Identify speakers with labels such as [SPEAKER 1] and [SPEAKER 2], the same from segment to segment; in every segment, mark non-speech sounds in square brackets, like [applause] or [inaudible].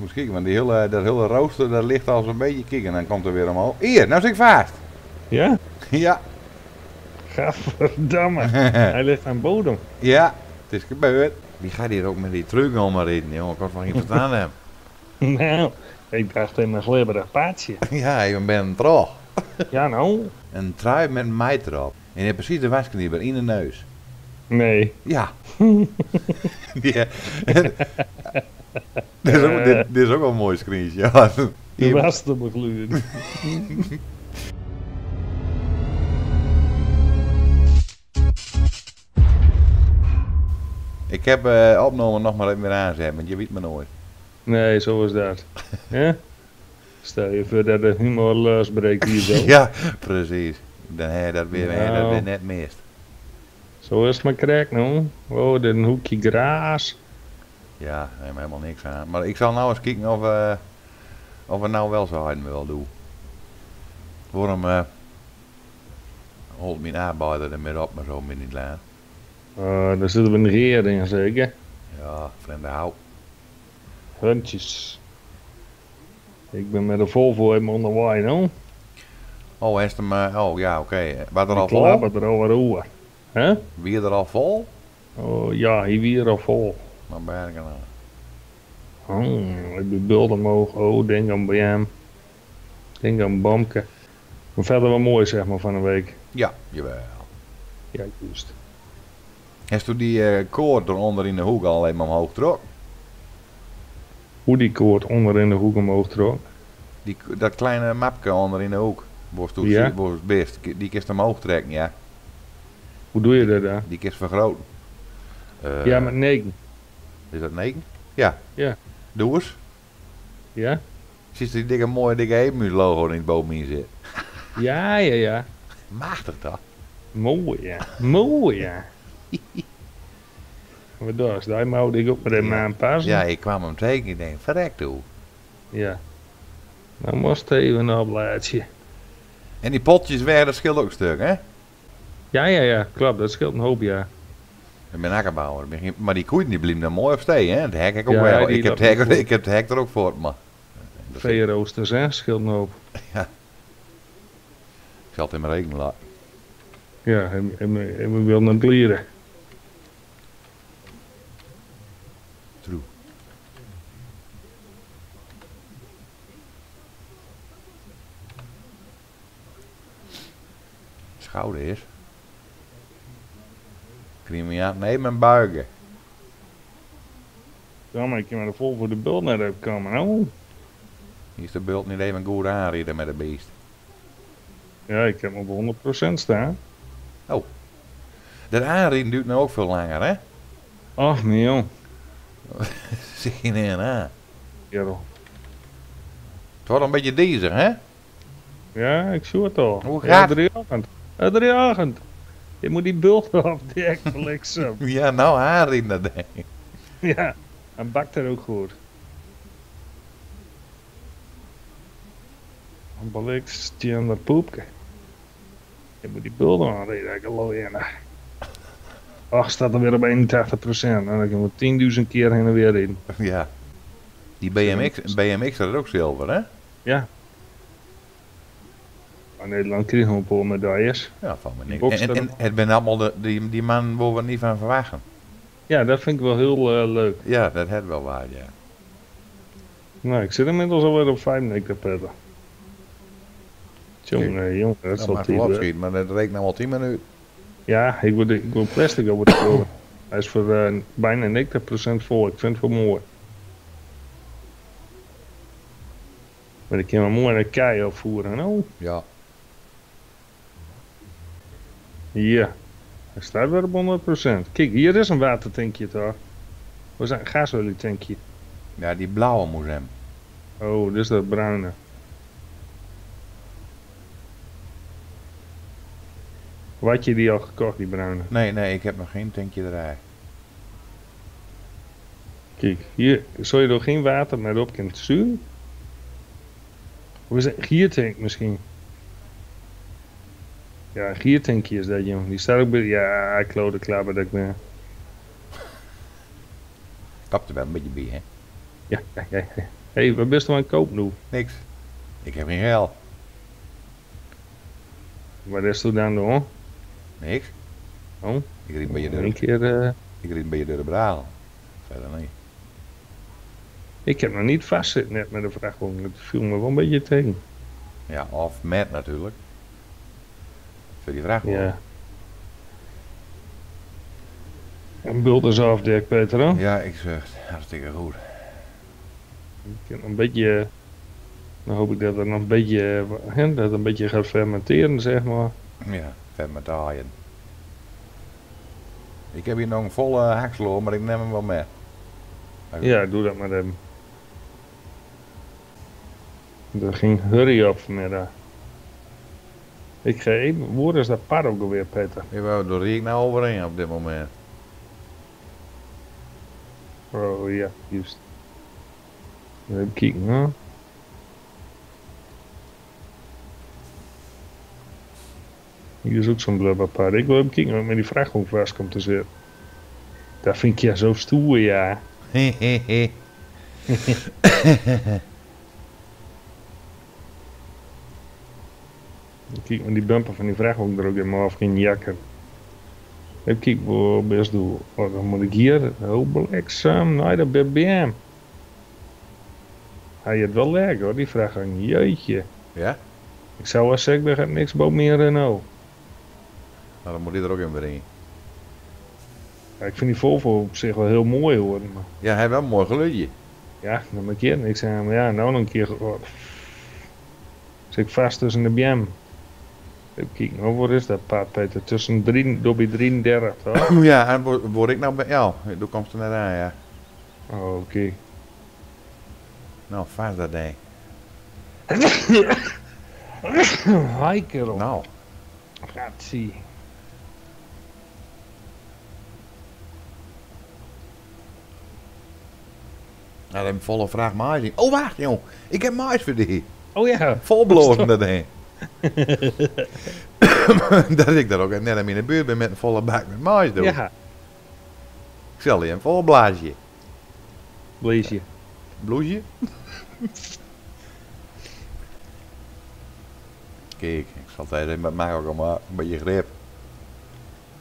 [SPEAKER 1] Moet kijken, want die hele, dat hele rooster dat ligt al zo'n beetje kicken en dan komt er weer omhoog. Hier, nou zit ik vast.
[SPEAKER 2] Ja? [laughs]
[SPEAKER 1] Ja,
[SPEAKER 2] Gadverdamme. [laughs] Hij ligt aan bodem.
[SPEAKER 1] ja, het is gebeurd. Wie gaat hier ook met die truc om maar reden, jongen? Ik had van geen verstaan hem. [laughs]
[SPEAKER 2] Nou, ik dacht in een glibberig paardje.
[SPEAKER 1] Ja, ik ben een trog.
[SPEAKER 2] Ja, nou?
[SPEAKER 1] Een trui met een meid erop. En je hebt precies de wasknieper in de neus.
[SPEAKER 2] Nee.
[SPEAKER 1] Ja. ja. [laughs] dit, is ook, dit, dit is ook wel een mooi screenshot. [laughs]
[SPEAKER 2] De te begluren. [laughs]
[SPEAKER 1] ik heb eh opgenomen nog maar even weer aanzet, want je weet me nooit.
[SPEAKER 2] Nee, zo is dat. Ja? Stel je voor dat de humor losbreekt hier zo.
[SPEAKER 1] Ja, precies. Dan heb je dat weer, dat
[SPEAKER 2] Nou.
[SPEAKER 1] weer net mist.
[SPEAKER 2] Zo is het maar krek nou. Oh, een hoekje graas.
[SPEAKER 1] Ja, daar hebben we helemaal niks aan. Maar ik zal nou eens kijken of, eh of we nou wel zo hard wil doen. Waarom eh holt mijn arbeider er meer op, maar zo min niet laat.
[SPEAKER 2] Oh, daar zitten we een reer in zeker.
[SPEAKER 1] Ja, vreemde hou.
[SPEAKER 2] Huntjes. Ik ben met de Volvo in onderweg nou.
[SPEAKER 1] Oh, is hem, oh ja, oké. Wat er al vol?
[SPEAKER 2] klap er roer. Hè?
[SPEAKER 1] Wie er al vol?
[SPEAKER 2] Oh ja, hier weer al vol.
[SPEAKER 1] Ik er nou.
[SPEAKER 2] Oh, ik doe beelden omhoog. Oh, denk aan BM. Denk aan Bamke. Maar verder wel mooi zeg maar van een week.
[SPEAKER 1] Ja, jawel.
[SPEAKER 2] Ja, juist.
[SPEAKER 1] Heeft u die eh koord eronder in de hoek al even omhoog trok?
[SPEAKER 2] Hoe die koord onder in de hoek omhoog trok.
[SPEAKER 1] Die, dat kleine mapje onder in de hoek. Wordt
[SPEAKER 2] Ja.
[SPEAKER 1] het best. Die kist omhoog trekken, ja.
[SPEAKER 2] Hoe doe je dat dan?
[SPEAKER 1] Die kist vergroten. Eh,
[SPEAKER 2] ja, met negen.
[SPEAKER 1] Is dat negen? Ja.
[SPEAKER 2] Ja.
[SPEAKER 1] Doe eens.
[SPEAKER 2] Ja?
[SPEAKER 1] Ziet je die dikke mooie dikke Emu logo in het in zit? [laughs]
[SPEAKER 2] Ja, ja, ja.
[SPEAKER 1] Machtig toch?
[SPEAKER 2] Mooi, ja. Mooi, ja. [laughs] Wat dat daar moet ik ook met hem aanpassen.
[SPEAKER 1] Ja, ik kwam hem tegen en ik denk, verrek toe.
[SPEAKER 2] Ja. Dan moest het even een opleidje.
[SPEAKER 1] En die potjes weer, dat scheelt ook een stuk, hè?
[SPEAKER 2] Ja, ja, ja. Klopt, dat scheelt een hoop, ja.
[SPEAKER 1] Ik ben akkerbouwer. Maar die koeien die bleven dan mooi op steen, hè? Het hek ik ook
[SPEAKER 2] Ja,
[SPEAKER 1] wel. Ik heb, het hek, ik heb het hek er ook voor, maar...
[SPEAKER 2] Veeroosters, hè. Scheelt hoop. [laughs]
[SPEAKER 1] Ik zal het in mijn rekening laten.
[SPEAKER 2] Ja, en, en, en we willen het leren.
[SPEAKER 1] True. Schouder is. Krimiaat, nee, mijn buigen.
[SPEAKER 2] Ja, maar ik me er vol voor de bult net heb komen. Nou,
[SPEAKER 1] Hier is de bult niet even goed aanrijden met de beest.
[SPEAKER 2] ja, ik heb hem op 100% staan.
[SPEAKER 1] Dat aanrijden duurt nou ook veel langer, hè?
[SPEAKER 2] Ach, nee, jong. [laughs]
[SPEAKER 1] Zie je niet aan.
[SPEAKER 2] Kerel.
[SPEAKER 1] Het wordt een beetje deze, hè?
[SPEAKER 2] Ja, ik zie het al.
[SPEAKER 1] Hoe
[SPEAKER 2] Ja,
[SPEAKER 1] gaat.
[SPEAKER 2] Ja, drie agent. Je moet die bult afdekken, bliksem. [laughs]
[SPEAKER 1] Ja, nou aanrijden dat ding.
[SPEAKER 2] ja, en bakt er ook goed. Een bliks, tjender poepke. Je moet die bult aanreden, geloof in. Ach, staat er weer op 81%. En dan kan we 10.000 keer heen en weer in.
[SPEAKER 1] Ja. Die BMX, BMX had ook zilver, hè?
[SPEAKER 2] Ja. Maar Nederland kreeg een paar medailles.
[SPEAKER 1] Ja, van me niks. En, het ben allemaal de, die, die man waar we niet van verwachten.
[SPEAKER 2] Ja, dat vind ik wel heel eh, leuk.
[SPEAKER 1] Ja, dat had wel waar, ja.
[SPEAKER 2] Nou, ik zit inmiddels alweer op 95 petten. Jongen, jongen, dat is
[SPEAKER 1] Dat
[SPEAKER 2] wel
[SPEAKER 1] maar dat reikt nou al 10 minuten.
[SPEAKER 2] Ja, ik wil, ik wil plastic over de sporen. Hij is voor eh, bijna 90% vol. Ik vind het wel mooi. Maar ik kan hem mooi een kei opvoeren. Oh,
[SPEAKER 1] Ja.
[SPEAKER 2] Hier. Hij staat weer op 100%. Kijk, hier is een watertankje toch? Waar is een gasolietankje?
[SPEAKER 1] Ja, die blauwe moest hem.
[SPEAKER 2] Oh, dit is dat bruine. Wat je die al gekocht, die bruine?
[SPEAKER 1] Nee, nee, ik heb nog geen tankje erbij.
[SPEAKER 2] Kijk, hier zou je er geen water meer op kunnen sturen? Of is het giertank misschien? Ja, een giertankje is dat, jongen. Die staat ook bij... Ja, ik klote klaar bij dat ik ben.
[SPEAKER 1] Kapt er wel een beetje bij, hè?
[SPEAKER 2] Ja, ja, ja. Hé, hey, wat best wel aan koop nu?
[SPEAKER 1] Niks. Ik heb geen geld.
[SPEAKER 2] Wat is toen dan doen?
[SPEAKER 1] Niks.
[SPEAKER 2] Oh,
[SPEAKER 1] Ik riep bij je
[SPEAKER 2] een
[SPEAKER 1] deur.
[SPEAKER 2] keer... eh,
[SPEAKER 1] Ik riep bij je deur braal. Verder niet.
[SPEAKER 2] ik heb nog niet vastzitten net met de vrachtwagen. Het viel me wel een beetje tegen.
[SPEAKER 1] Ja, of met natuurlijk. Voor die vraag.
[SPEAKER 2] Ja. Een bulters afdek, Peter. hè?
[SPEAKER 1] Ja, ik zucht. Hartstikke goed.
[SPEAKER 2] Ik heb een beetje... Dan hoop ik dat het nog een beetje, hè, dat een beetje gaat fermenteren, zeg maar.
[SPEAKER 1] Ja, vet met haaien. Ik heb hier nog een volle haksloor, maar ik neem hem wel mee.
[SPEAKER 2] Ja, doe dat maar even. Er ging hurry op vanmiddag. Ik ga even, waar is dat pad ook alweer, Peter?
[SPEAKER 1] Je wou door ik nou overheen op dit moment.
[SPEAKER 2] Oh ja, juist. Even kijken, hè. Hier is ook zo'n blubberpad. Ik wil even kijken wat met die vrachtwagen vast komt te zitten. Dat vind ik ja zo stoer, ja.
[SPEAKER 1] Hehehe. [laughs] [laughs]
[SPEAKER 2] Kijk maar die bumper van die vrachtwagen er ook in, maar of geen jakker. Even kijken waar best doe. Oh, dan moet ik hier. Oh, bliksem. Nee, dat ben BM. Hij het wel lekker hoor, die vrachtwagen. Jeetje.
[SPEAKER 1] ja?
[SPEAKER 2] Ik zou wel zeggen, er gaat niks boven meer Renault.
[SPEAKER 1] Nou, dan moet hij er ook in brengen.
[SPEAKER 2] Ja, ik vind die Volvo op zich wel heel mooi hoor. Maar
[SPEAKER 1] Ja, hij heeft wel een mooi geluidje.
[SPEAKER 2] ja, dan moet ik niks aan. Maar ja, nou nog een keer. Oh, zit ik vast tussen de BM. Even kijken, wat is dat pad Peter? Tussen drie, Dobby 33 toch? [clears throat]
[SPEAKER 1] ja, en word, ik nou bij jou? Doe komt er net aan, ja.
[SPEAKER 2] Oh, oké.
[SPEAKER 1] Nou, dat ding. [coughs]
[SPEAKER 2] Hi kerel.
[SPEAKER 1] Nou,
[SPEAKER 2] Gaat zie.
[SPEAKER 1] nou, dan volle vraag mais in. Oh, wacht, joh. Ik heb mais voor die.
[SPEAKER 2] Oh ja.
[SPEAKER 1] Vol blozen dat. [laughs] dat ik daar ook net in de buurt ben met een volle bak met mais doen.
[SPEAKER 2] Ja.
[SPEAKER 1] Ik zal je een vol blaasje.
[SPEAKER 2] Lees je.
[SPEAKER 1] Bloesje? Kijk, ik zal het even met mij ook allemaal een beetje grip.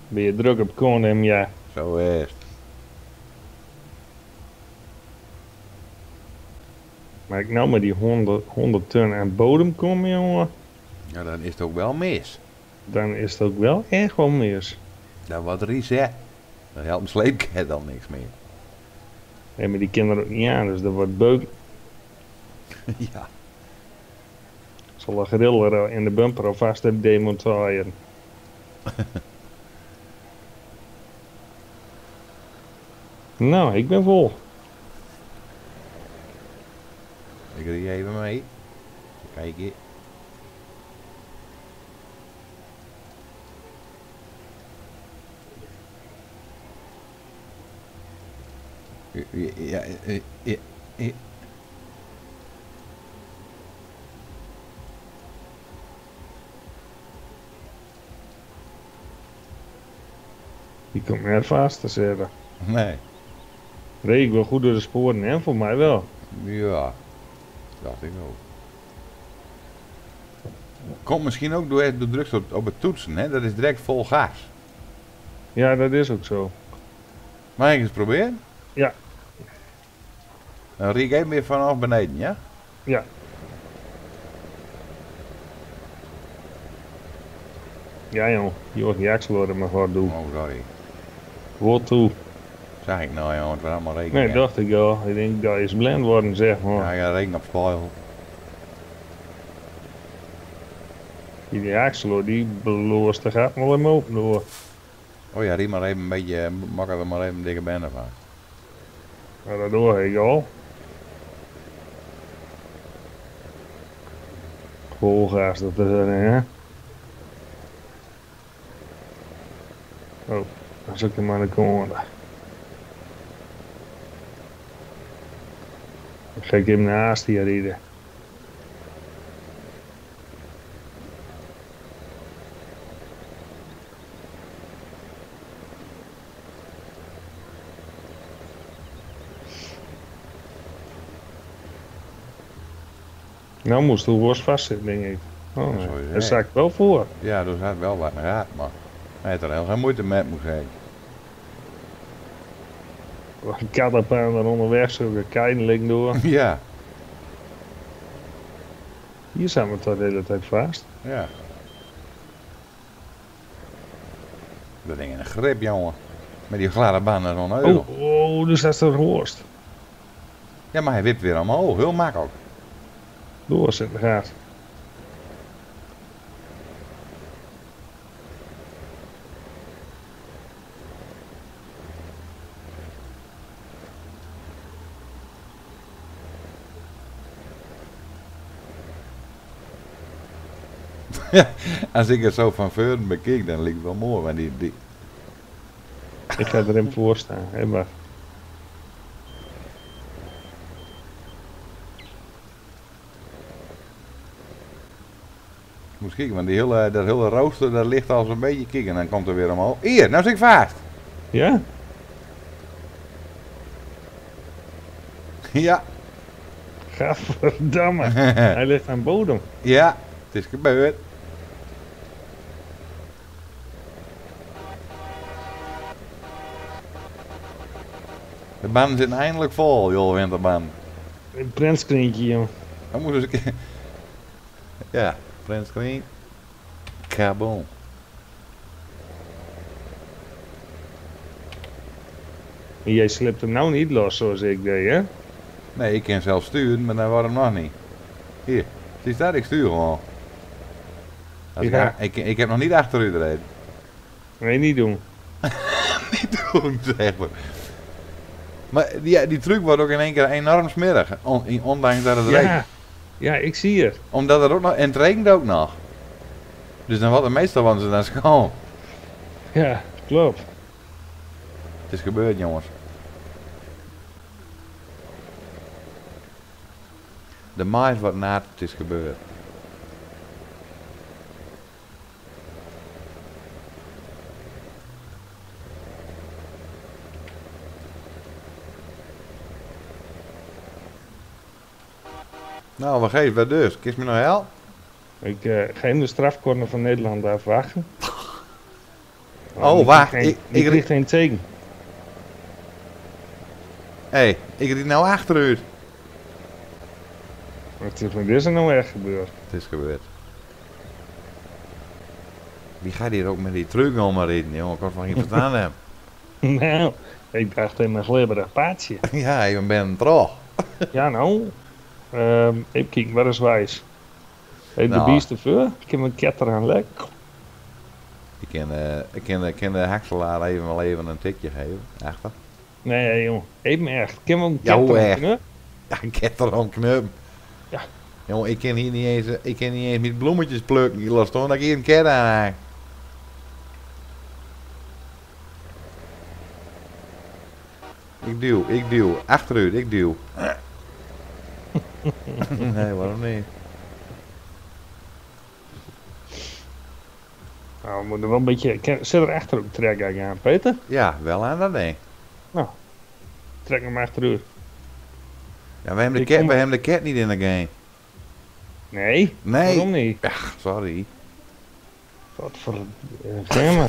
[SPEAKER 2] Ben je druk op Condem? Ja.
[SPEAKER 1] Zo is het.
[SPEAKER 2] Maar ik nou met die 100, 100 ton aan bodem kom, jongen.
[SPEAKER 1] Ja, dan is het ook wel mis.
[SPEAKER 2] Dan is het ook wel echt wel mis.
[SPEAKER 1] Dat wordt reset. Dan helpt een sleepket dan niks meer.
[SPEAKER 2] Nee, maar die kinderen ook niet aan, dus dat wordt beuk. [laughs]
[SPEAKER 1] ja.
[SPEAKER 2] Zal de griller in de bumper alvast hebben demonteren. [laughs] nou, ik ben vol.
[SPEAKER 1] Ik rie even mee. Kijk hier. Ja, ja, ja.
[SPEAKER 2] Die komt net vast te zitten.
[SPEAKER 1] Nee.
[SPEAKER 2] Reed ik wel goed door de sporen, hè? Voor mij wel.
[SPEAKER 1] Ja, dacht ik ook. Komt misschien ook door de druk op, op het toetsen, hè? Dat is direct vol gas.
[SPEAKER 2] Ja, dat is ook zo.
[SPEAKER 1] Mag ik eens proberen?
[SPEAKER 2] Ja.
[SPEAKER 1] Dan ik even weer vanaf beneden, ja?
[SPEAKER 2] Ja. Ja, joh. Je wordt die axel maar wat doen.
[SPEAKER 1] Oh, sorry.
[SPEAKER 2] Wat toe?
[SPEAKER 1] Zeg ik nou, jongen, het was allemaal rekening.
[SPEAKER 2] Nee, dacht ik al. Ik denk dat is blind worden, zeg maar.
[SPEAKER 1] Ja, ja, reken op spoil.
[SPEAKER 2] Die, die axel, die beloost de gaat wel hem open door.
[SPEAKER 1] Oh ja, riep maar even een beetje, maak er maar even dikke bende van.
[SPEAKER 2] Dat doe ik al. Volgaas dat er hè? Oh, dan zit ik hem aan de corner. Dan ga ik hem naast hier rijden. Nou moest de worst vastzitten, denk ik. Oh, nee. Daar sta ik wel voor.
[SPEAKER 1] Ja, dus had wel wat gehad, maar hij heeft er heel geen moeite met, moet ik.
[SPEAKER 2] Een kattenpaan er onderweg, zulke keidelijk door. [laughs]
[SPEAKER 1] Ja,
[SPEAKER 2] Hier zijn we toch de hele tijd vast.
[SPEAKER 1] ja. Dat ding in een grip, jongen. Met die gladde banden zo'n euro.
[SPEAKER 2] Oh, oh, dus dat is de worst.
[SPEAKER 1] Ja, maar hij wipt weer omhoog, heel makkelijk.
[SPEAKER 2] Doorzetten gaat. [laughs]
[SPEAKER 1] Als ik het zo van voren bekijk, dan lijkt het wel mooi. Maar die, die...
[SPEAKER 2] Ik ga erin voor staan. Hé, maar.
[SPEAKER 1] Kijken, want die hele, dat hele rooster, dat ligt al zo'n beetje kikken. En dan komt er weer omhoog. Hier, nou zit ik vast.
[SPEAKER 2] Ja? [laughs]
[SPEAKER 1] Ja.
[SPEAKER 2] Gadverdamme. [laughs] Hij ligt aan bodem.
[SPEAKER 1] ja, het is gebeurd. De banden zitten eindelijk vol, joh, winterband.
[SPEAKER 2] Een printscreentje, jongen.
[SPEAKER 1] Dan moeten ze. [laughs] Ja, print screen. Kaboom.
[SPEAKER 2] En jij slipt hem nou niet los zoals ik deed, hè?
[SPEAKER 1] Nee, ik kan zelf sturen, maar dan hem nog niet. Hier, zie je dat? Ik stuur gewoon. Ik-
[SPEAKER 2] Ja.
[SPEAKER 1] ik, ik, heb nog niet achter u gereden.
[SPEAKER 2] Nee, niet doen. [laughs]
[SPEAKER 1] niet doen, zeg maar. Maar die, die truc wordt ook in één keer enorm smerig. On, ondanks dat het regent.
[SPEAKER 2] Ja. Ja, ik zie het.
[SPEAKER 1] Omdat het ook nog... En het regent ook nog. Dus dan wordt het meestal van ze dan schoon.
[SPEAKER 2] Ja, klopt.
[SPEAKER 1] Het is gebeurd, jongens. De mais wordt naad, het is gebeurd. Nou, wat geeft dat dus? Kies me nou hel?
[SPEAKER 2] Ik eh, ga in de strafcorner van Nederland afwachten.
[SPEAKER 1] Oh,
[SPEAKER 2] die
[SPEAKER 1] wacht, ik- ik-
[SPEAKER 2] kreeg geen teken.
[SPEAKER 1] Hé, hey, ik rijd nou achteruit.
[SPEAKER 2] Wat is met deze nou echt gebeurd?
[SPEAKER 1] Het is gebeurd. Wie gaat hier ook met die truc maar rijden, jongen? Ik kan van geen verstaan hebben. [laughs] [laughs]
[SPEAKER 2] nou, ik dacht in mijn glibberig paadje.
[SPEAKER 1] ja, je bent trouw.
[SPEAKER 2] ja, nou. Ehm even kijken, waar is wijs? Heeft
[SPEAKER 1] Nou.
[SPEAKER 2] de biest ervoor? Ik heb een ketter aan lek.
[SPEAKER 1] Ik kan, eh, ik kan, ik kan de hakselaar even wel even een tikje geven. Achter.
[SPEAKER 2] Nee, jongen. Even echt. Ik heb een ketter
[SPEAKER 1] hoe
[SPEAKER 2] aan
[SPEAKER 1] echt? Ja, ik heb er om knup.
[SPEAKER 2] Ja.
[SPEAKER 1] Jongen, ik kan hier niet eens, ik kan niet eens met bloemetjes plukken. Je laat staan dat ik hier een ket aan haak. Ik duw, ik duw. Achteruit, ik duw. [laughs] nee, waarom niet?
[SPEAKER 2] Nou, we moeten wel een beetje... Zet er achter ook trek aan, Peter.
[SPEAKER 1] Ja, wel aan dat ding.
[SPEAKER 2] Trek hem achteruit.
[SPEAKER 1] Ja, we hebben de cat,
[SPEAKER 2] kom-
[SPEAKER 1] we hebben de cat niet in de game.
[SPEAKER 2] Nee,
[SPEAKER 1] Nee.
[SPEAKER 2] waarom niet?
[SPEAKER 1] Ja, sorry.
[SPEAKER 2] Wat voor... Uh, [laughs]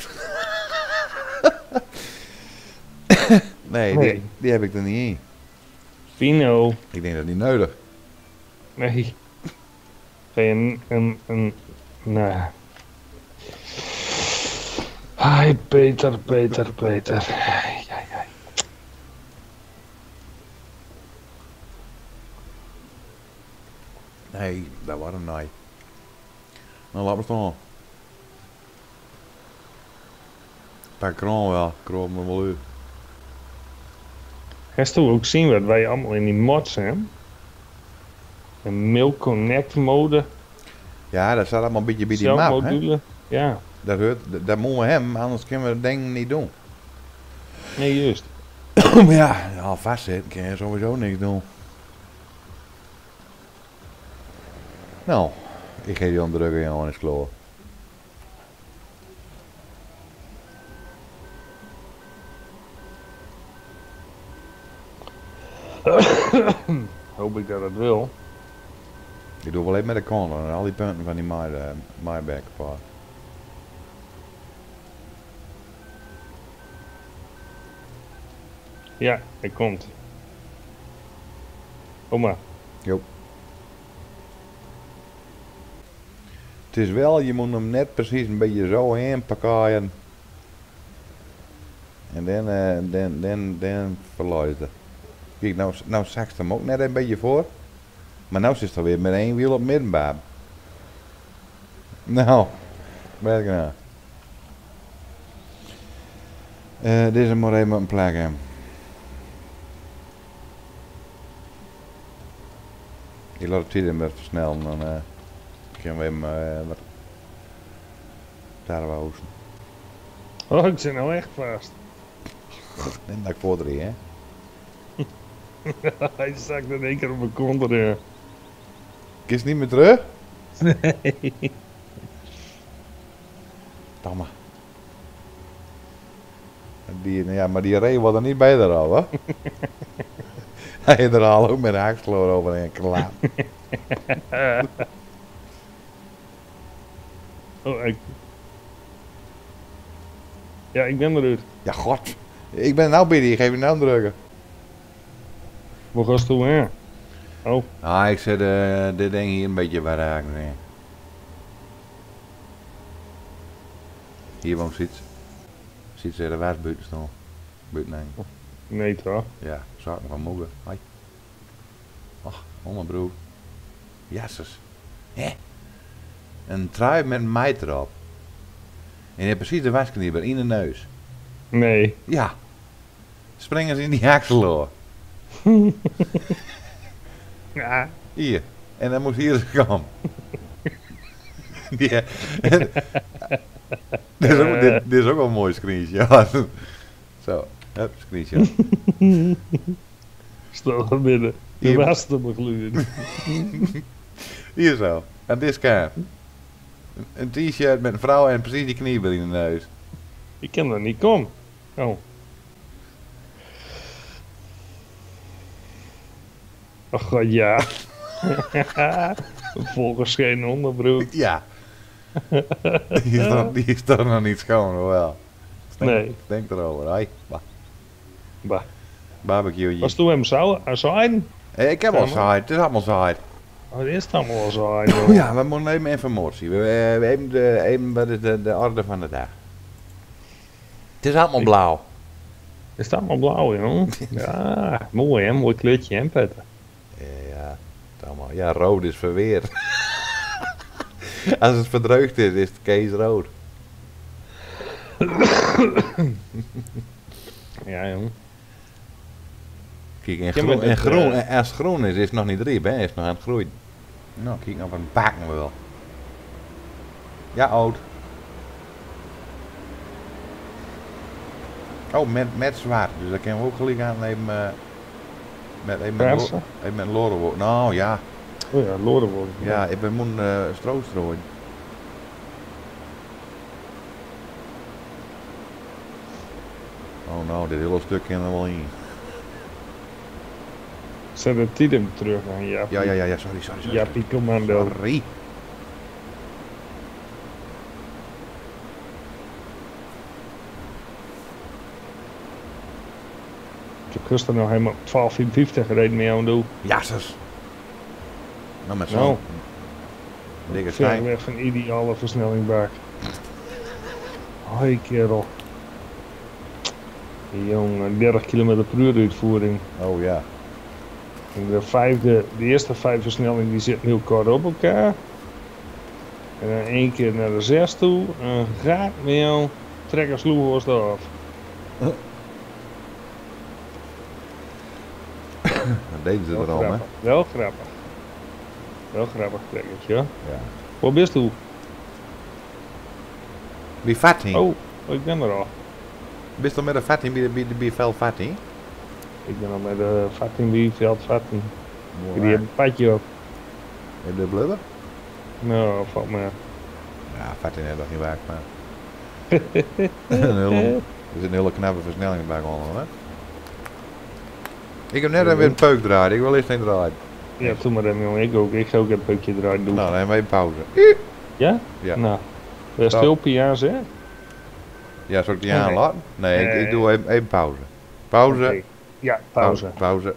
[SPEAKER 1] Nee,
[SPEAKER 2] Nee.
[SPEAKER 1] Die, die heb ik er niet in.
[SPEAKER 2] Fino.
[SPEAKER 1] Ik denk dat niet nodig.
[SPEAKER 2] Nee. Geen een, een, nee. Hi Peter, Peter, Peter. Ja.
[SPEAKER 1] Nee, dat was hem niet. Nou, laat maar staan. Pak kroon wel, kroon me wel uit.
[SPEAKER 2] Heeft u ook zien wat wij allemaal in die mods zijn? Een Mail Connect mode,
[SPEAKER 1] Ja, dat staat allemaal een beetje bij die map, hè.
[SPEAKER 2] Ja,
[SPEAKER 1] Dat, hoort, dat, dat moeten we hem, anders kunnen we het ding niet doen.
[SPEAKER 2] nee juist. [coughs]
[SPEAKER 1] maar ja, al vast zit, kan je sowieso niks doen. Nou, ik ga die onderdrukken, jongen, is kloor. [coughs]
[SPEAKER 2] Hoop ik dat het wil.
[SPEAKER 1] Ik doe wel even met de kant en al die punten van die maai- eh, apart.
[SPEAKER 2] Ja, hij komt. Oma.
[SPEAKER 1] Het is wel, je moet hem net precies een beetje zo heen pakken. En dan, eh dan, dan, dan verlooit het. Kijk, nou, nou zakt hem ook net een beetje voor. Maar nou zit het alweer met één wiel op middenbaan. Nou, werk nou. Eh dit is maar even een plek hem. Ik laat het tweede met versnellen, dan eh kunnen we hem eh wat daar wou
[SPEAKER 2] Oh, ik zit nou echt vast.
[SPEAKER 1] Neem dat ik voor drie, hè? [laughs]
[SPEAKER 2] hij zakt in één keer op mijn kont erin.
[SPEAKER 1] Kist niet meer terug? [laughs]
[SPEAKER 2] Nee.
[SPEAKER 1] Domme. Die, nou ja, maar die reed wordt er niet bij er al, hè? [laughs] Hij er al ook met een haksloor overheen klaar. [laughs]
[SPEAKER 2] Oh, ik... Ja, ik ben eruit.
[SPEAKER 1] Ja, god. Ik ben nou binnen, ik geef je nou drukken.
[SPEAKER 2] Waar ga je toe? Oh,
[SPEAKER 1] Ah, ik zet eh dit ding hier een beetje bij de. Hier woont Siets. Siets er waar buiten staan. Buiten heen.
[SPEAKER 2] nee toch?
[SPEAKER 1] Ja, zaken van moeder. Hoi. Och, oh mijn broer. Jezus. Hè? Een trui met een meid erop. En je hebt precies de wasknieper in de neus.
[SPEAKER 2] Nee.
[SPEAKER 1] Ja. Springen ze in die haksloor. [laughs]
[SPEAKER 2] Ja.
[SPEAKER 1] Hier. En dan moest hier eens [laughs] komen. ja. dit, is ook, dit, dit is ook wel een mooi screenshot. Zo. Hup, screenshot.
[SPEAKER 2] Stel er binnen. De
[SPEAKER 1] Hier.
[SPEAKER 2] was te begluren.
[SPEAKER 1] Hier zo. En dit kan. Een- Een t-shirt met een vrouw en precies die kniebel in de neus.
[SPEAKER 2] Ik kan er niet komen. Oh. Ach god, ja. [laughs] Volgens geen onderbroek.
[SPEAKER 1] Ja. die, is toch, die is nog niet schoon, hoor wel. Denk,
[SPEAKER 2] Nee.
[SPEAKER 1] Denk erover. Hoi. Bah.
[SPEAKER 2] Bah.
[SPEAKER 1] Barbecue.
[SPEAKER 2] Was toen hem zo zijn?
[SPEAKER 1] Hey, ik heb al saai. Het is allemaal saai.
[SPEAKER 2] Oh, dit is het allemaal al zo. [laughs]
[SPEAKER 1] Ja, we moeten even informatie. We, we, de, even wat is de, de orde van de dag. Het is allemaal blauw.
[SPEAKER 2] Is het allemaal blauw, joh? [laughs] Ja, mooi hè, mooi kleurtje hè, Peter.
[SPEAKER 1] Ja, het allemaal. Ja, rood is verweerd. Als het verdreugd is, is het Kees rood.
[SPEAKER 2] Ja, joh.
[SPEAKER 1] Kijk, en groen, en groen,
[SPEAKER 2] eh,
[SPEAKER 1] en als het groen is, is het nog niet riep, hè? Is nog aan het groeien. Nou, kijk nou een pakken we wel. Ja, oud. Oh, met, met zwart. Dus dat kunnen we ook gelijk aan even, eh, met, even, met,
[SPEAKER 2] Persen?
[SPEAKER 1] lo- even met loren. Nou ja,
[SPEAKER 2] Oh ja, Lorenwoord.
[SPEAKER 1] ja, ik ben moeten uh, stro strooien. Oh nou, dit hele stuk kan er wel in.
[SPEAKER 2] Zet het Tidem terug aan Jaapie.
[SPEAKER 1] Ja, ja, ja, ja, sorry, sorry, sorry.
[SPEAKER 2] Jaapie Commando.
[SPEAKER 1] Sorry.
[SPEAKER 2] Er nog helemaal 12,54 gereden mee aan doen.
[SPEAKER 1] Jassers. Nou, met zo'n
[SPEAKER 2] Nou.
[SPEAKER 1] dikke
[SPEAKER 2] Ver
[SPEAKER 1] stijn.
[SPEAKER 2] weg van ideale versnelling bak. Hoi kerel. Jongen, 30 km per uur uitvoering.
[SPEAKER 1] Oh ja.
[SPEAKER 2] De, vijfde, de eerste vijf versnellingen die zitten heel kort op elkaar. En dan één keer naar de zes toe. En gaat met jou. Trek een sloeghorst af.
[SPEAKER 1] Deden ze
[SPEAKER 2] Wel
[SPEAKER 1] erom, hè?
[SPEAKER 2] grappig. Wel grappig. Wel grappig hoor.
[SPEAKER 1] Ja.
[SPEAKER 2] Waar bist u?
[SPEAKER 1] Wie fatting?
[SPEAKER 2] Oh, ik ben er al.
[SPEAKER 1] Bist je met een fatting bij de, bij de bij fatting?
[SPEAKER 2] Ik ben al bij de vatting bij veld vatting. Die hebben een padje op.
[SPEAKER 1] Heb je de blubber?
[SPEAKER 2] Nou, valt me.
[SPEAKER 1] Ja, fatting heeft nog niet waar maar. een hele, er zit een hele knappe versnelling bij onder, hè? Ik heb net weer een peuk draaien. Ik wil eerst een draaien.
[SPEAKER 2] Ja, toen maar even, jongen. Ik ook. Ik ga ook een pukje eruit doen.
[SPEAKER 1] Nou, dan hebben we even pauze.
[SPEAKER 2] Ja?
[SPEAKER 1] Ja.
[SPEAKER 2] Nou. Best
[SPEAKER 1] Stop.
[SPEAKER 2] veel pia's, hè?
[SPEAKER 1] Ja, zal ik die aanlaten? Nee, ik, doe even, even pauze. Pauze.
[SPEAKER 2] Ja, pauze.
[SPEAKER 1] Pauze.